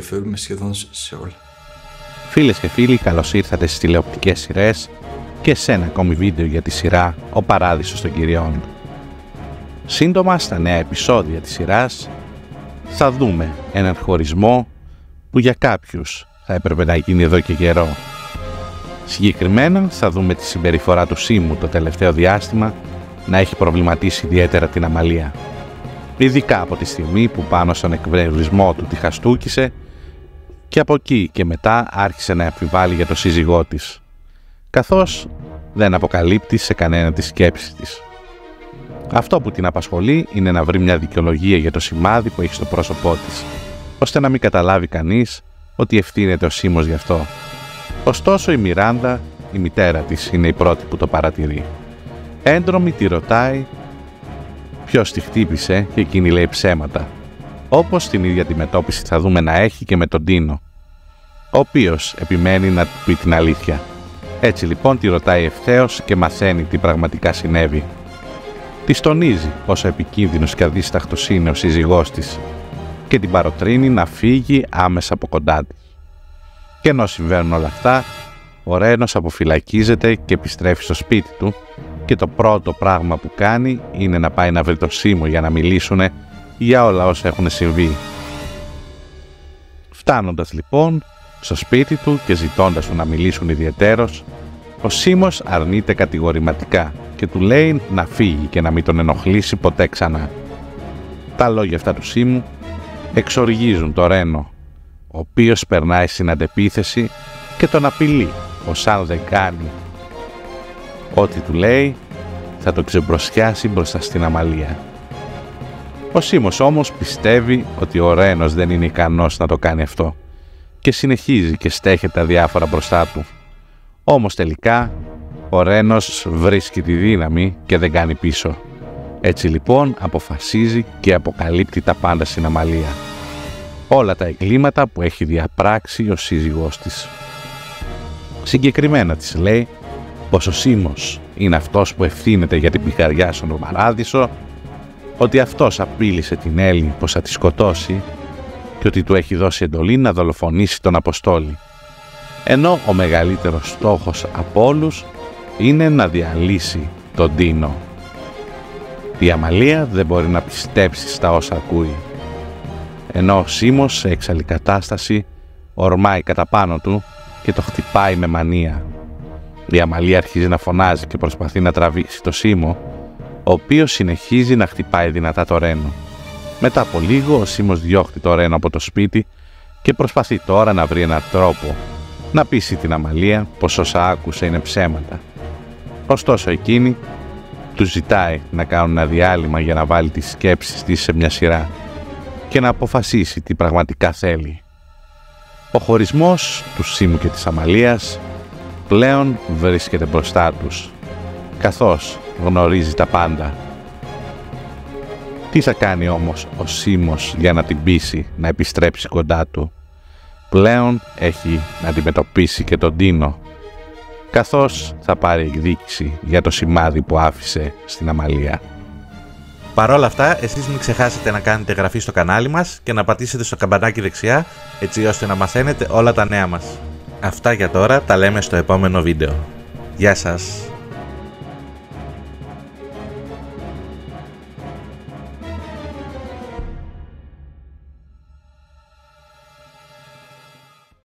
διαφέρουμε σχεδόν σε όλα. Φίλες και φίλοι, καλώς ήρθατε στις τηλεοπτικές σειρές και σε ένα ακόμη βίντεο για τη σειρά «Ο Παράδεισος των Κυριών». Σύντομα στα νέα επεισόδια της σειράς θα δούμε έναν χωρισμό που για κάποιους θα έπρεπε να γίνει εδώ και καιρό. Συγκεκριμένα θα δούμε τη συμπεριφορά του Σίμου το τελευταίο διάστημα να έχει προβληματίσει ιδιαίτερα την Αμαλία. Ειδικά από τη στιγμή που πάνω στον εκβρευλισμό του τη χαστούκησε και από εκεί και μετά άρχισε να αμφιβάλλει για το σύζυγό της, καθώς δεν αποκαλύπτει σε κανένα τη σκέψη της. Αυτό που την απασχολεί είναι να βρει μια δικαιολογία για το σημάδι που έχει στο πρόσωπό της, ώστε να μην καταλάβει κανείς ότι ευθύνεται ο Σίμος γι' αυτό. Ωστόσο η Μιράνδα, η μητέρα της, είναι η πρώτη που το παρατηρεί. Έντρομη τη ρωτάει ποιος τη χτύπησε και εκείνη λέει ψέματα. Όπως την ίδια αντιμετώπιση θα δούμε να έχει και με τον Τίνο, ο οποίος επιμένει να του πει την αλήθεια. Έτσι λοιπόν τη ρωτάει ευθέως και μαθαίνει τι πραγματικά συνέβη. Τη τονίζει πόσο επικίνδυνος και αδίσταχτος είναι ο σύζυγός της και την παροτρύνει να φύγει άμεσα από κοντά της. Και ενώ συμβαίνουν όλα αυτά, ο Ρένος αποφυλακίζεται και επιστρέφει στο σπίτι του και το πρώτο πράγμα που κάνει είναι να πάει να βρει το Σίμω για να μιλήσουν για όλα όσα έχουν συμβεί. Φτάνοντας λοιπόν στο σπίτι του και ζητώντας του να μιλήσουν ιδιαιτέρως, ο Σίμος αρνείται κατηγορηματικά και του λέει να φύγει και να μην τον ενοχλήσει ποτέ ξανά. Τα λόγια αυτά του Σίμου εξοργίζουν το Ρένο, ο οποίος περνάει στην αντεπίθεση και τον απειλεί πως αν δεν κάνει ό,τι του λέει θα το ξεμπροσιάσει μπροστά στην αμαλία. Ο Σίμος όμως πιστεύει ότι ο Ρένος δεν είναι ικανός να το κάνει αυτό και συνεχίζει και στέχεται αδιάφορα μπροστά του. Όμως τελικά ο Ρένος βρίσκει τη δύναμη και δεν κάνει πίσω. Έτσι λοιπόν αποφασίζει και αποκαλύπτει τα πάντα στην αμαλία. Όλα τα εγκλήματα που έχει διαπράξει ο σύζυγός της. Συγκεκριμένα της λέει πως ο Σίμος είναι αυτός που ευθύνεται για την πηγαριά στον Παράδεισο, ότι αυτός απείλησε την Έλλη πως θα τη σκοτώσει και ότι του έχει δώσει εντολή να δολοφονήσει τον Αποστόλη. Ενώ ο μεγαλύτερος στόχος από όλους είναι να διαλύσει τον Τίνο. Η Αμαλία δεν μπορεί να πιστέψει στα όσα ακούει. Ενώ ο Σίμος σε έξαλλη κατάσταση ορμάει κατά πάνω του και το χτυπάει με μανία. Η Αμαλία αρχίζει να φωνάζει και προσπαθεί να τραβήσει το Σίμο, ο οποίος συνεχίζει να χτυπάει δυνατά το Ρένο. Μετά από λίγο ο Σίμος διώχνει το Ρένο από το σπίτι και προσπαθεί τώρα να βρει έναν τρόπο να πείσει την Αμαλία πως όσα άκουσε είναι ψέματα. Ωστόσο εκείνη τους ζητάει να κάνουν ένα διάλειμμα για να βάλει τις σκέψεις της σε μια σειρά και να αποφασίσει τι πραγματικά θέλει. Ο χωρισμός του Σίμου και της Αμαλίας πλέον βρίσκεται μπροστά τους, καθώς γνωρίζει τα πάντα. Τι θα κάνει όμως ο Σίμος για να την πείσει να επιστρέψει κοντά του; Πλέον έχει να αντιμετωπίσει και τον Τίνο, καθώς θα πάρει εκδίκηση για το σημάδι που άφησε στην Αμαλία. Παρ' όλα αυτά, εσείς μην ξεχάσετε να κάνετε εγγραφή στο κανάλι μας και να πατήσετε στο καμπανάκι δεξιά, έτσι ώστε να μαθαίνετε όλα τα νέα μας. Αυτά για τώρα, τα λέμε στο επόμενο βίντεο. Γεια σας!